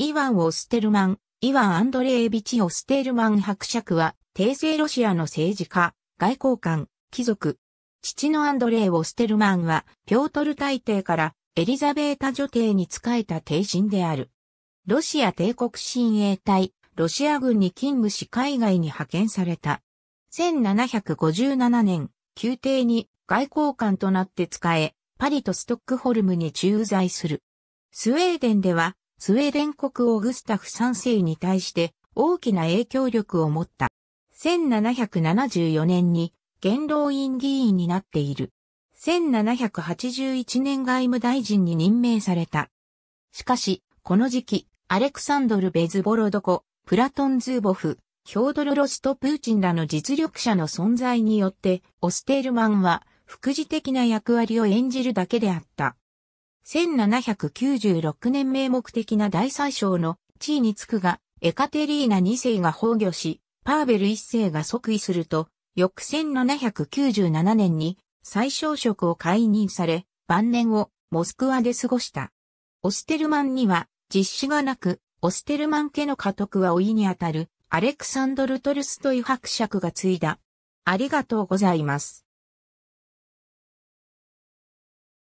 イワン・オステルマン、イワン・アンドレービチ・オステルマン伯爵は、帝政ロシアの政治家、外交官、貴族。父のアンドレイ・オステルマンは、ピョートル大帝からエリザベータ女帝に仕えた帝人である。ロシア帝国親衛隊、ロシア軍に勤務し海外に派遣された。1757年、宮廷に外交官となって仕え、パリとストックホルムに駐在する。スウェーデンでは、スウェーデン国王グスタフ3世に対して大きな影響力を持った。1774年に元老院議員になっている。1781年外務大臣に任命された。しかし、この時期、アレクサンドル・ベズボロドコ、プラトン・ズーボフ、ヒョードル・ロスト・プーチンらの実力者の存在によって、オステールマンは、副次的な役割を演じるだけであった。1796年名目的な大宰相の地位につくが、エカテリーナ2世が崩御し、パーベル1世が即位すると、翌1797年に最小職を解任され、晩年をモスクワで過ごした。オステルマンには実子がなく、オステルマン家の家督は老いにあたるアレクサンドル・トルストイ伯爵が継いだ。ありがとうございます。